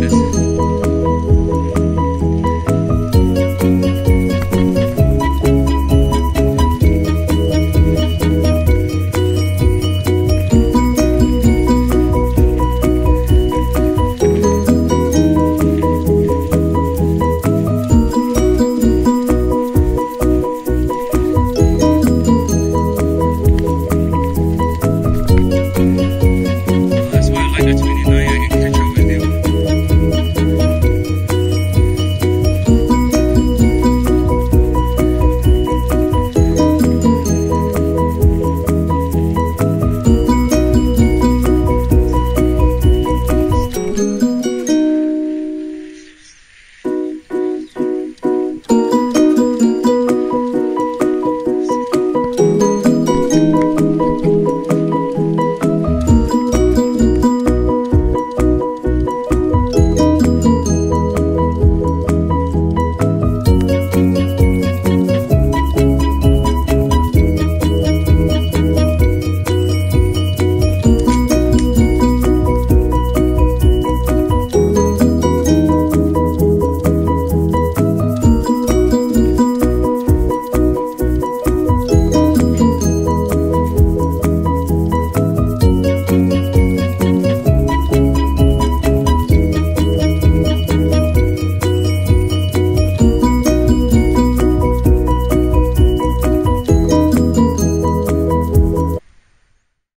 Misturas.